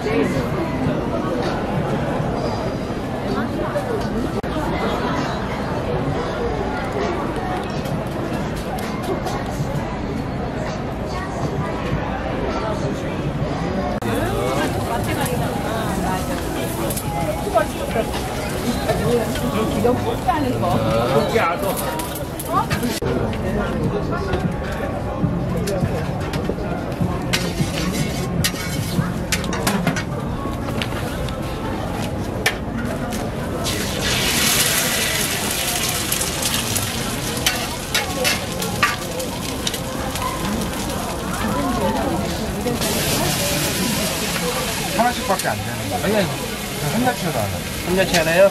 하나씩밖에 안 되는 거예요. 한 달치도 안 해요. 한잔치 하나요?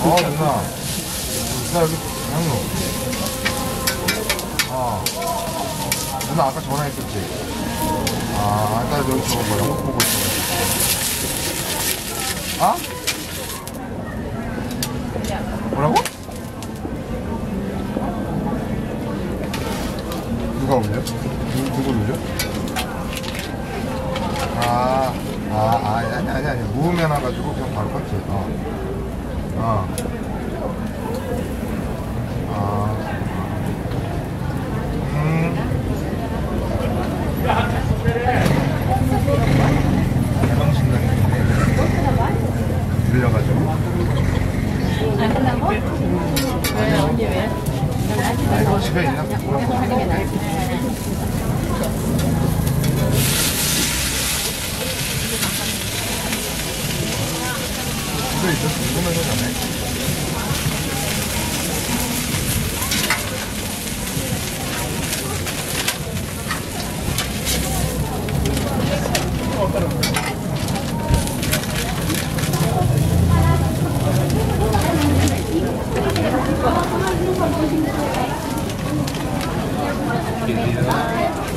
어, 누나. 누나 여기 장로. 어. 누나 아까 전화했었지? 아, 아까 여기 저거 뭐 영국 보고 있어. 아? 뭐라고? 누가 울려? 누, 누구 울려? 아, 아, 아, 아니, 아니, 아니. 무음면 와가지고 그냥 바로 껐지. 어. 어. 아. 음. 대방신당인데 들려가지고. 아이고 집에 있나? 집에 있어 궁금해서 자네. 드릴게요.